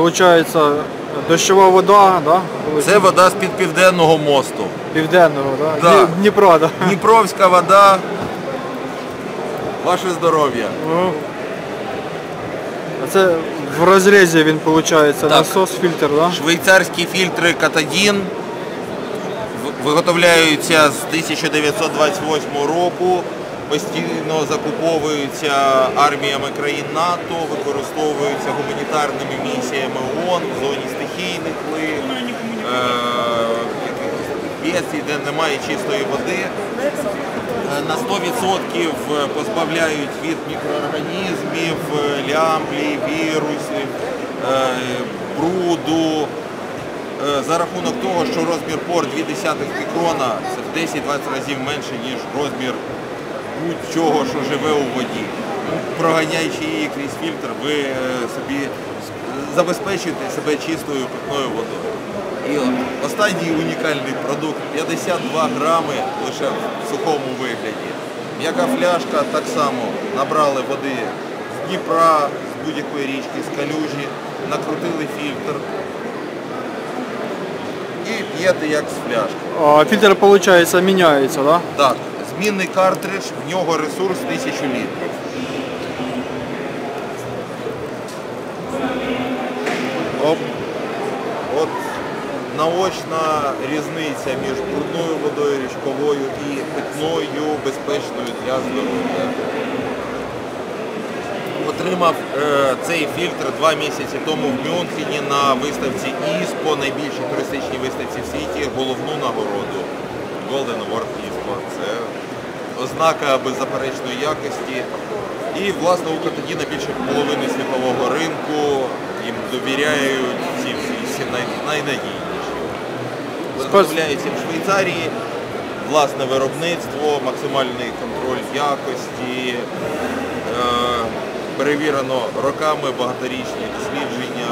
Получається дощова вода, да? Це вода з-під південного мосту. південного, да? Да. Дні- Дніпра, да? Дніпровська вода. Ваше здоров'я. Ну. А це в розрізі він виходить, насос, фільтр, да? Швейцарські фільтри Катадін виготовляються з 1928 року, постійно закуповуються арміями країн НАТО, використовуються гуманітарними місіями ООН в зоні стихійних лих, е, де немає чистої води. Е, На 100% позбавляють від мікроорганізмів, е, лямблій, вірусів, бруду. За рахунок того, що розмір пор 0,2 мікрона це в 10-20 разів менше, ніж розмір будь-чого, що живе у воді. Ну, Проганяючи її крізь фільтр, ви е, собі забезпечуєте себе чистою питною водою. І останній унікальний продукт 52 грами лише в сухому вигляді. М'яка фляжка так само набрали води з Дніпра, з будь-якої річки, з калюжі, накрутили фільтр і п'єте як з фляжки. А фільтр, виходить, міняється, да? Так, змінний картридж, в нього ресурс 1000 літрів. Оп. От наочна різниця між брудною водою річковою і питною, безпечною для здоров'я. Отримав е, цей фільтр два місяці тому в Мюнхені на виставці ІСПО, найбільшій туристичній виставці в світі, головну нагороду Golden Award ІСПО. Це ознака беззаперечної якості. І власне у більше половини світового ринку їм довіряють ці всі, найнадійніші. Виготовляється в Швейцарії, власне виробництво, максимальний контроль якості. Е, перевірено роками багаторічні дослідження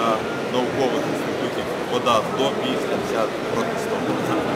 наукових інститутів вода до 50 проти 100.